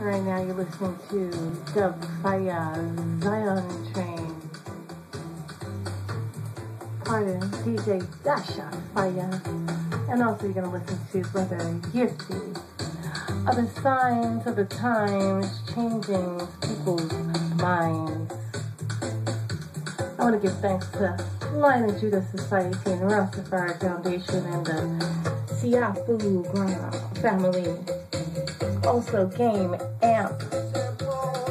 Right now you're listening to Dub Fire Zion Train. Pardon, DJ Dasha Fire. And also you're gonna listen to Brother Gifty. Other signs of the times changing people's minds. I want to give thanks to Lion of Judah Society and Rastafari Groundation and the Siafu Ground family. Also, Game Amp.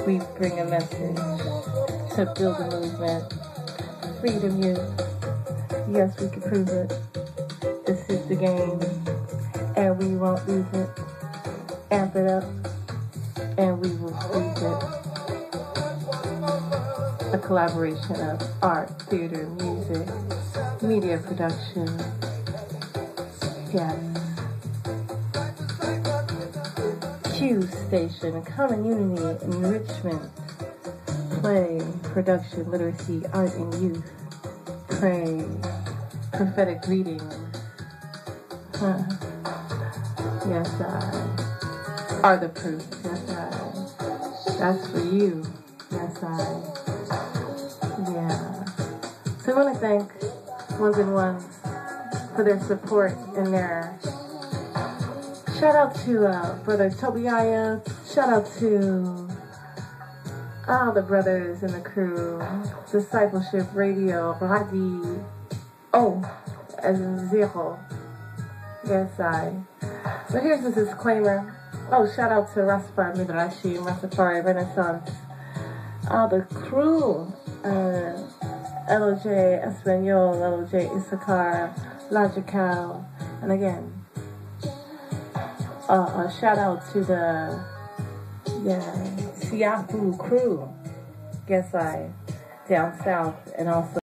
We bring a message to build a movement. Freedom Youth. Yes, we can prove it. This is the game, and we won't lose it. Amp it up, and we will squeeze it. A collaboration of art, theater, music, media production. Yes. Q Station, Common Unity, Enrichment, Play, Production, Literacy, Art and Youth, Pray, Prophetic Reading. Huh. Yes, I are the proof. Yes, I. That's for you. Yes, I. Yeah. So I want to thank Ones and Ones for their support and their Shout out to uh, brother Tobiah. Shout out to all the brothers in the crew. Discipleship Radio, Radi. Oh, as zero. Yes, I. But here's this disclaimer. Oh, shout out to Rastafari Midrashi Rastafari Renaissance. All the crew. Uh, LOJ Espanol, LOJ Issachar, Logical. And again, uh, a shout out to the yeah Siafu crew. Guess I down south and also.